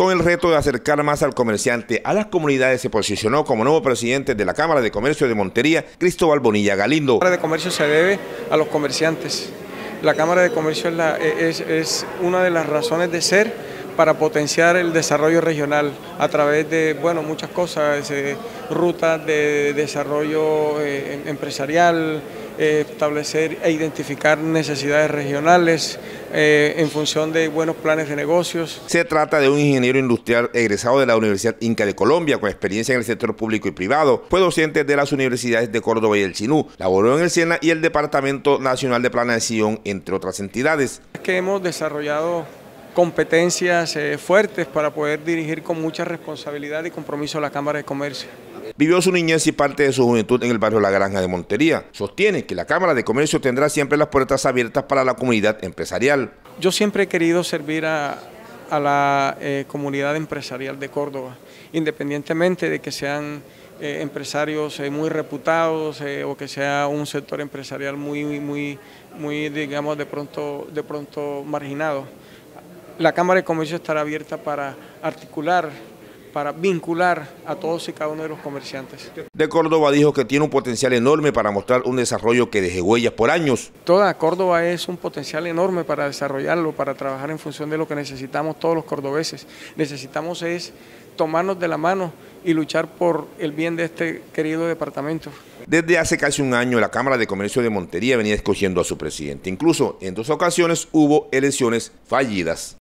Con el reto de acercar más al comerciante a las comunidades se posicionó como nuevo presidente de la Cámara de Comercio de Montería, Cristóbal Bonilla Galindo. La Cámara de Comercio se debe a los comerciantes. La Cámara de Comercio es, una de las razones de ser para potenciar el desarrollo regional a través de bueno, muchas cosas, eh, rutas de desarrollo eh, empresarial, eh, establecer e identificar necesidades regionales en función de buenos planes de negocios. Se trata de un ingeniero industrial egresado de la Universidad Inca de Colombia con experiencia en el sector público y privado. Fue docente de las universidades de Córdoba y el Chinú. Laboró en el SENA y el Departamento Nacional de Planeación, entre otras entidades. Que hemos desarrollado competencias eh, fuertes para poder dirigir con mucha responsabilidad y compromiso la Cámara de Comercio. Vivió su niñez y parte de su juventud en el barrio La Granja de Montería. Sostiene que la Cámara de Comercio tendrá siempre las puertas abiertas para la comunidad empresarial. Yo siempre he querido servir a, la eh, comunidad empresarial de Córdoba, independientemente de que sean eh, empresarios muy reputados o que sea un sector empresarial muy, muy, muy, digamos, de pronto, de pronto marginado la Cámara de Comercio estará abierta para articular, para vincular a todos y cada uno de los comerciantes. De Córdoba dijo que tiene un potencial enorme para mostrar un desarrollo que deje huellas por años. Toda Córdoba es un potencial enorme para desarrollarlo, para trabajar en función de lo que necesitamos todos los cordobeses. Necesitamos es tomarnos de la mano y luchar por el bien de este querido departamento. Desde hace casi un año la Cámara de Comercio de Montería venía escogiendo a su presidente. Incluso en dos ocasiones hubo elecciones fallidas.